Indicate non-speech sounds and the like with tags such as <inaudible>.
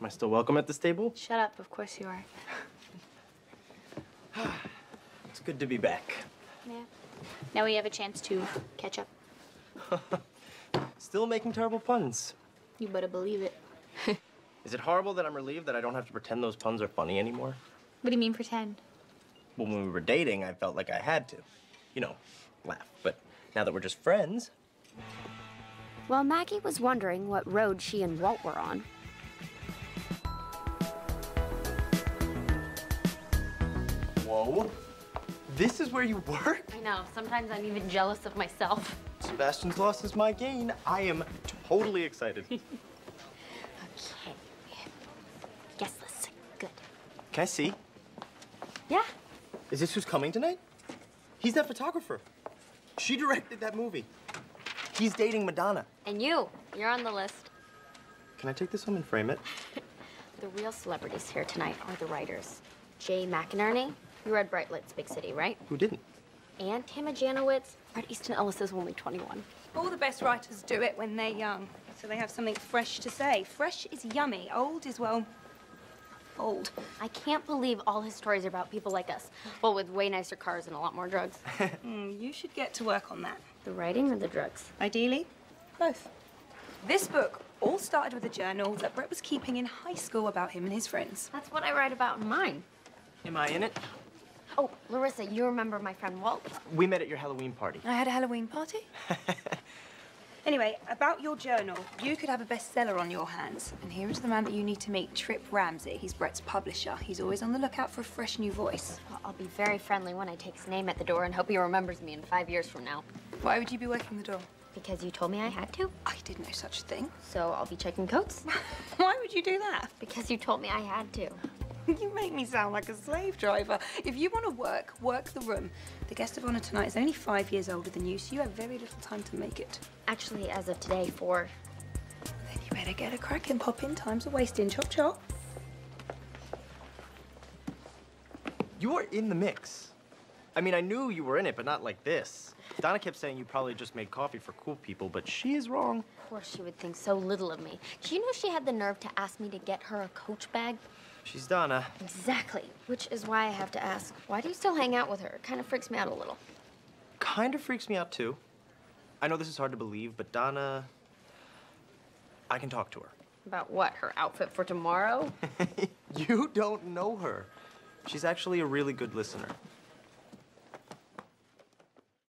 Am I still welcome at this table? Shut up, of course you are. <sighs> It's good to be back. Yeah. Now we have a chance to catch up. <laughs> Still making terrible puns. You better believe it. <laughs> Is it horrible that I'm relieved that I don't have to pretend those puns are funny anymore? What do you mean pretend? Well, when we were dating, I felt like I had to. You know, laugh. But now that we're just friends, While Maggie was wondering what road she and Walt were on, whoa. This is where you work? I know, sometimes I'm even jealous of myself. Sebastian's loss is my gain. I am totally excited. <laughs> Okay. Guest list. Good. Can I see? Yeah. Is this who's coming tonight? He's that photographer. She directed that movie. He's dating Madonna. And you, you're on the list. Can I take this home and frame it? <laughs> The real celebrities here tonight are the writers. Jay McInerney, you read Bright Lights Big City, right? Who didn't? And Tama Janowitz. Bret Easton Ellis is only 21. All the best writers do it when they're young, so they have something fresh to say. Fresh is yummy. Old is, well, old. I can't believe all his stories are about people like us, but with way nicer cars and a lot more drugs. <laughs> Mm, you should get to work on that. the writing or the drugs? Ideally, both. This book all started with a journal that Bret was keeping in high school about him and his friends. That's what I write about in mine. Am I in it? Oh, Larissa, you remember my friend Walt? We met at your Halloween party. I had a Halloween party. <laughs> anyway, about your journal, you could have a bestseller on your hands. And here is the man that you need to meet, Trip Ramsey. He's Bret's publisher. He's always on the lookout for a fresh new voice. Well, I'll be very friendly when I take his name at the door and hope he remembers me in five years from now. Why would you be working the door? Because you told me I had to. I didn't know such a thing. So I'll be checking coats. <laughs> Why would you do that? because you told me I had to. <laughs> You make me sound like a slave driver. If you want to work, work the room. The guest of honor tonight is only five years older than you, so you have very little time to make it. Actually, as of today, four. Then you better get a crack and pop in. Time's a wasting. Chop chop. You are in the mix. I mean, I knew you were in it, but not like this. Donna kept saying you probably just made coffee for cool people, but she is wrong. Of course, she would think so little of me. Do you know she had the nerve to ask me to get her a coach bag? She's Donna. Exactly. Which is why I have to ask, why do you still hang out with her? It kind of freaks me out a little. Kind of freaks me out, too. I know this is hard to believe, but Donna. I can talk to her. About what? Her outfit for tomorrow? <laughs> you don't know her. She's actually a really good listener.